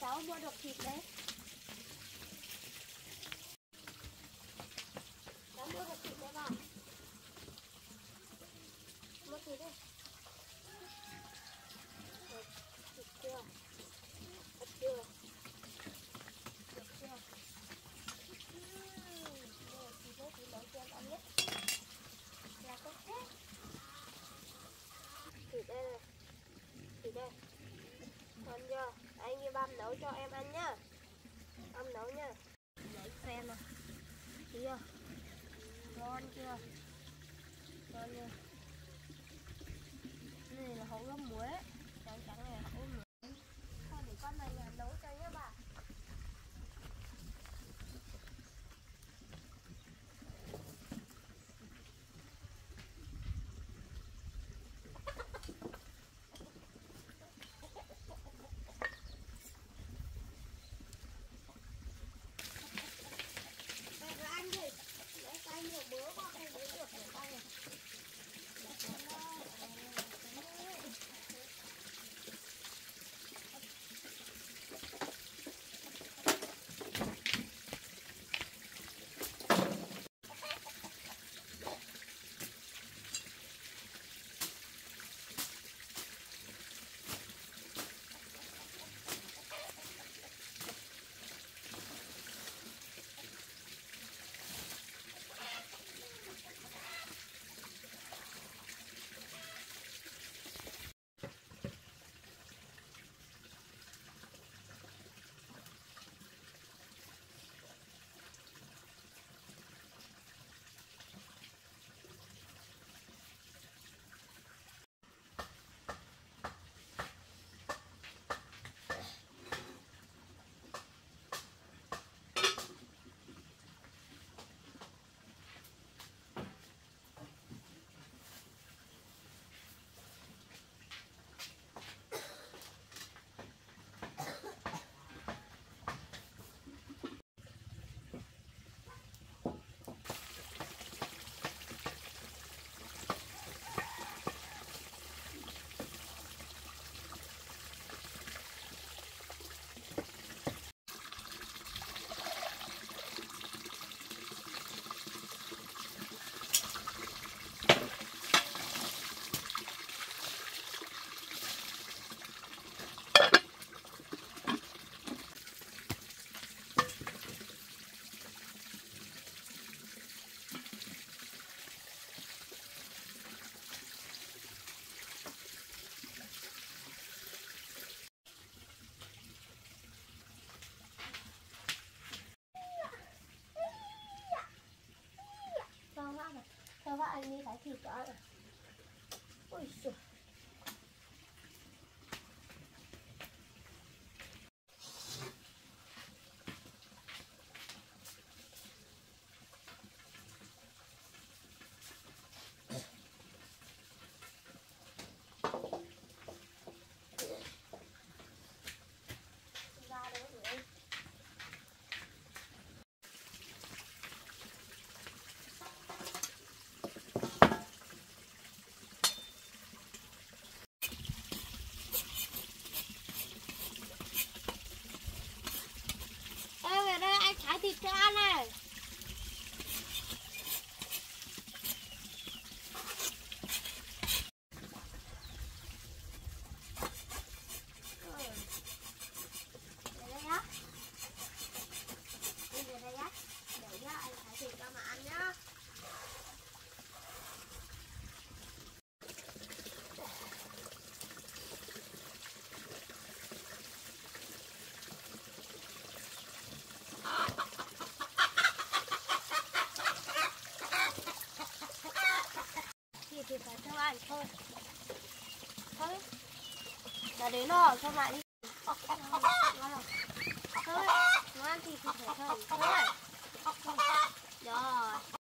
cháu mua được thịt đấy. aqui, cara. Olha isso. Tchau, thịt vào thôi. Thôi. Là đến nó cho lại đi. Thôi, nó ăn thịt thịt thôi. Thôi. Rồi.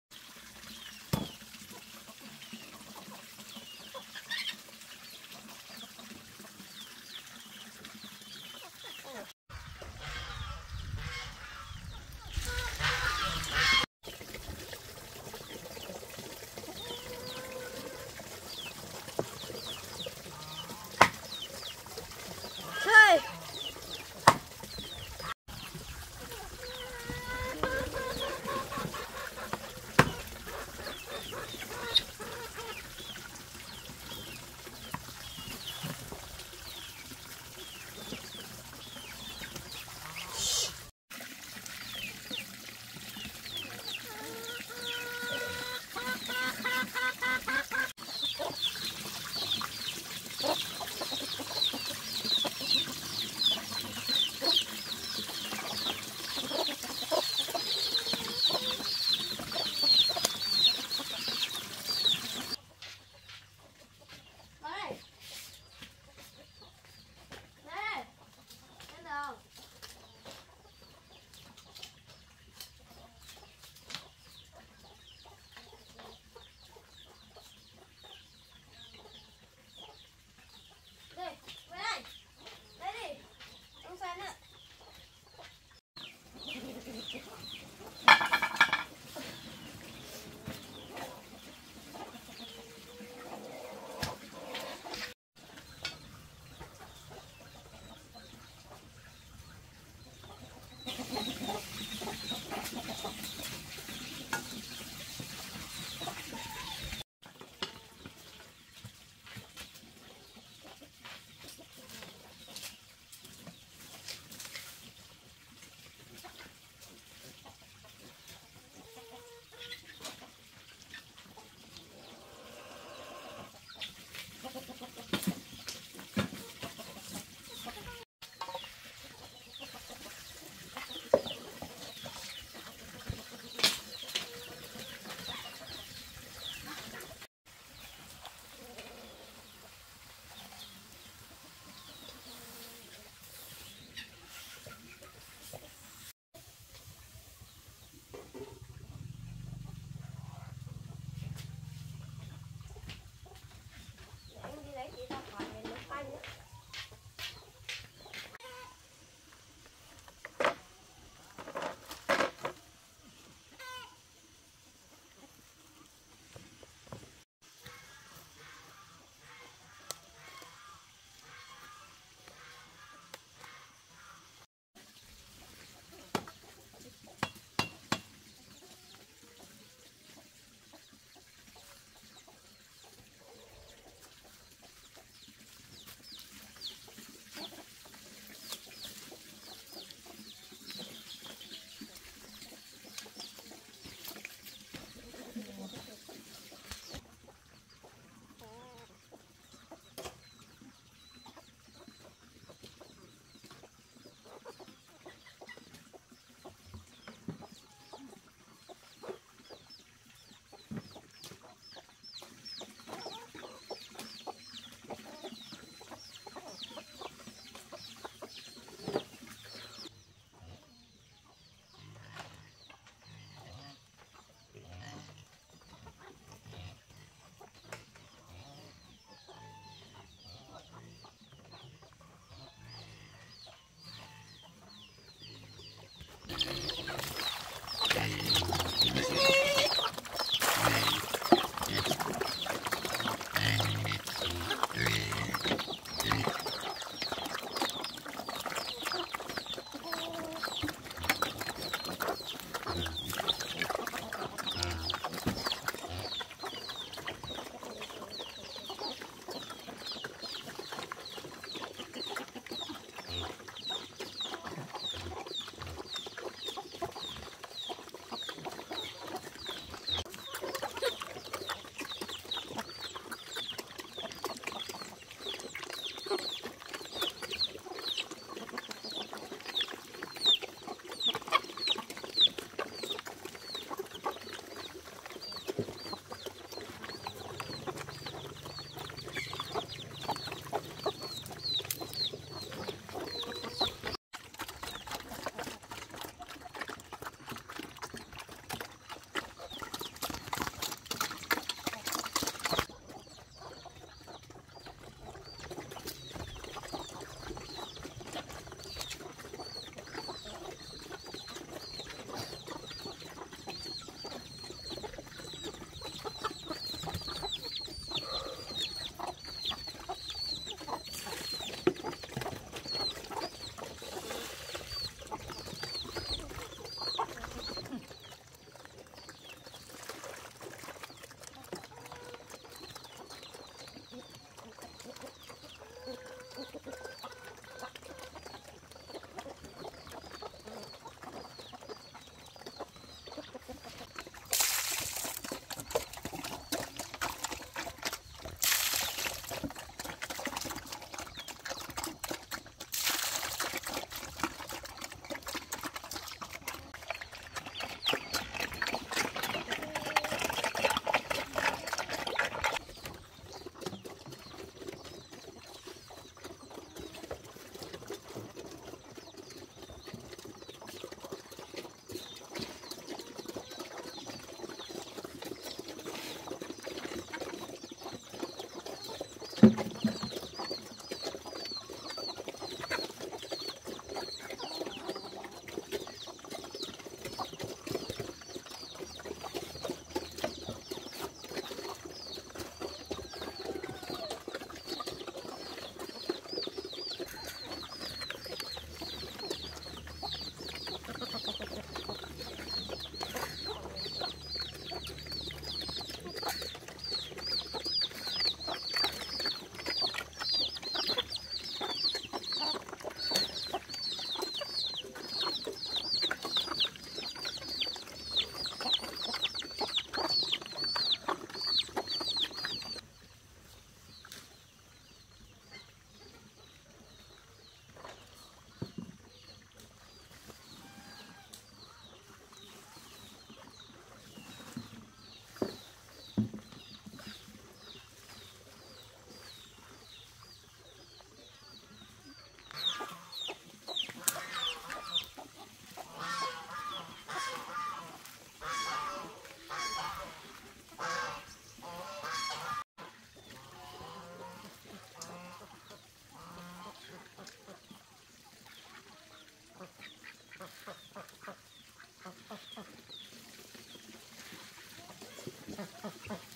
Ha, ha, ha.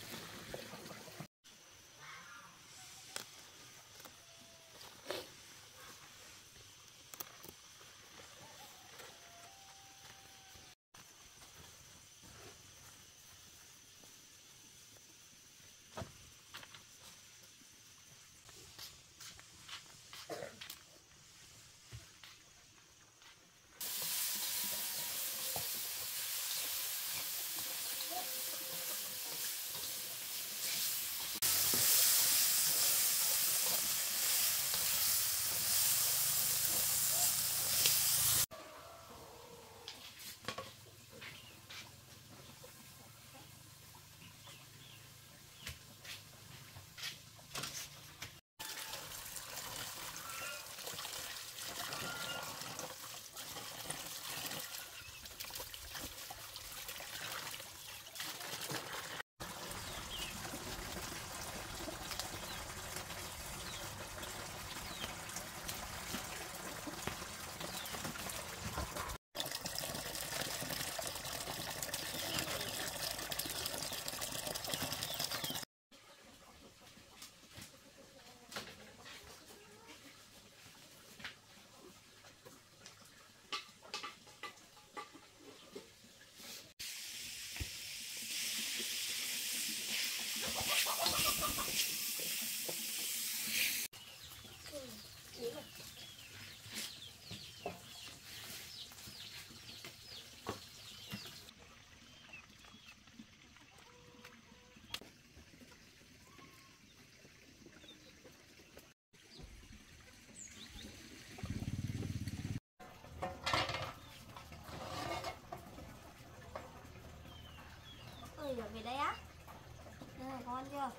Chưa?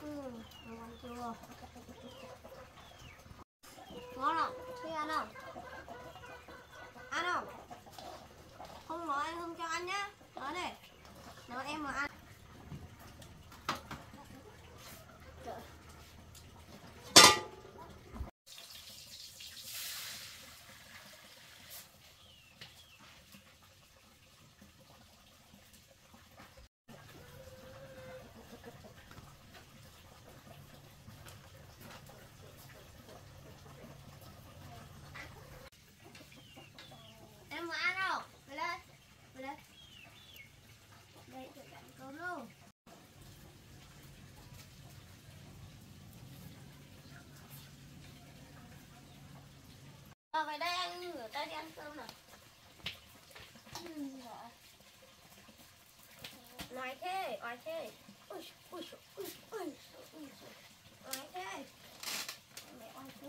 Ừ, ngon chưa? Ngon không? Thích ăn không? Ăn không? Không nói không cho ăn nhá Nói này Nói em mà ăn Trời. Em mà ăn không? Về đây Về đây Đây, cho cạnh cơm luôn Ờ, về đây anh rửa tay đi ăn cơm nào. Nói thế, nói thế. Ui, ui, ui, ui, ui, nói thế. Mẹ oai thế.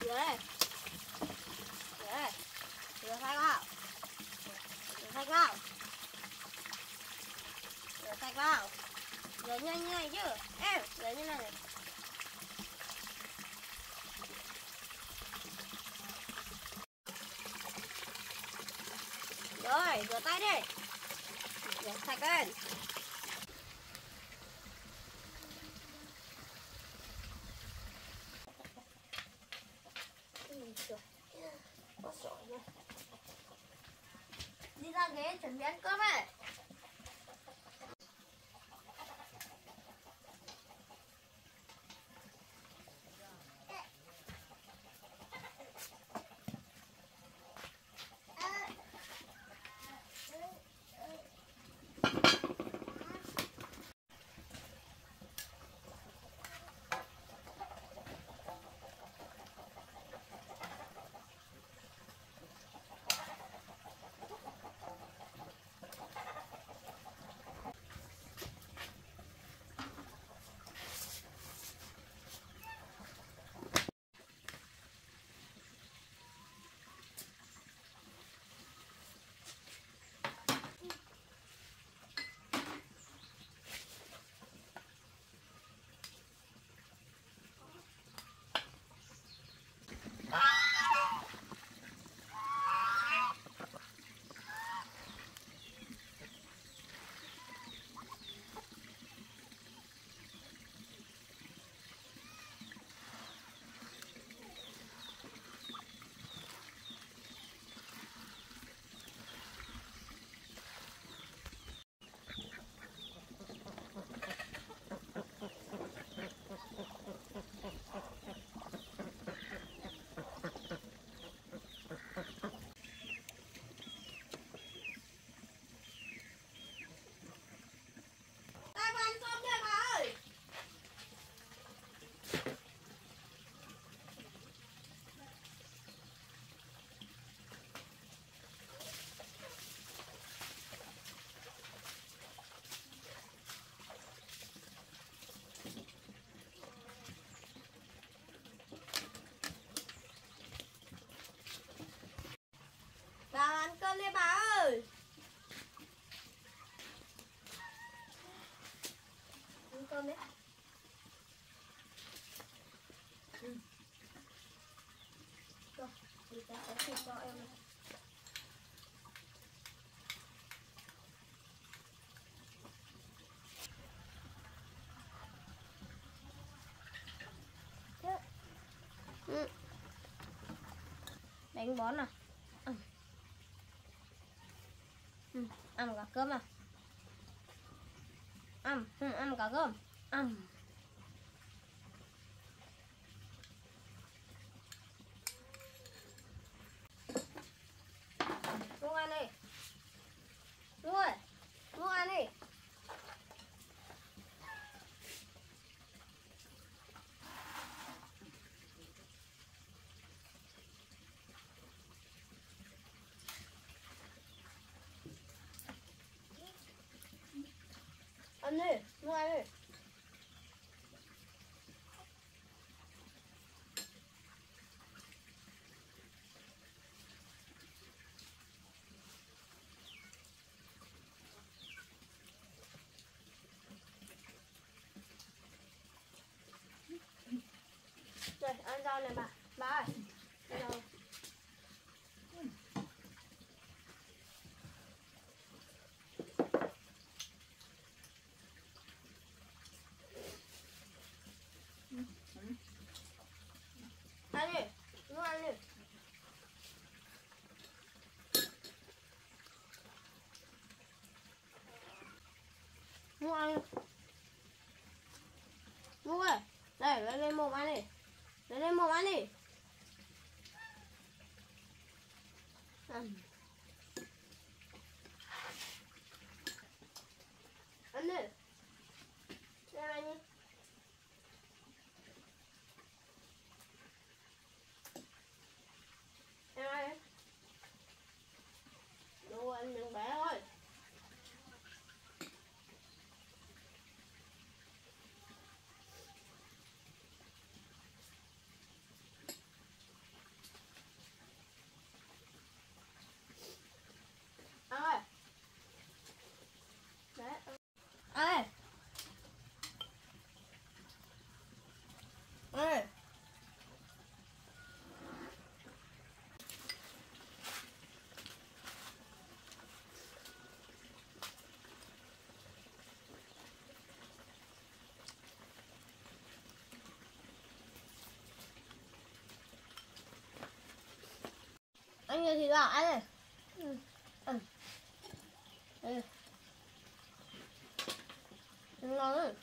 Rửa đây. Rửa đây. Rửa sạch vào. Rửa sạch vào. Rửa sạch vào. Rửa nhanh như này chứ. Em, rửa như này này Rồi, rửa tay đi. Rửa sạch lên. Ừ, đi ra ghế chuẩn bị ăn cơm ấy. Cho em này. Đánh ừ. bón à? Ừ. Ừ. ăn cả cơm à? Ăn ừ, ăn cả cơm. Ăn Luôn ăn đi Luôn ơi Luôn ăn đi ăn đi mua ăn đi Rồi, ăn rau này bà. Bà ơi. Rau. Ăn đi. Luôn ăn đi. Luôn ăn đi. Ơi. Đây, lấy lên mồm ăn đi. Lấy lên mồm ăn đi. Ăn. uhm đi. Xem ăn đi. Em ăn đi. Đồ ăn đừng bé thôi. Ăn ơi. Đấy. Ăn ơi. Ăn ơi. Anh nhiều thịt vào ăn đi. Ừ. Ừ. Ngon lắm. Ngon lắm.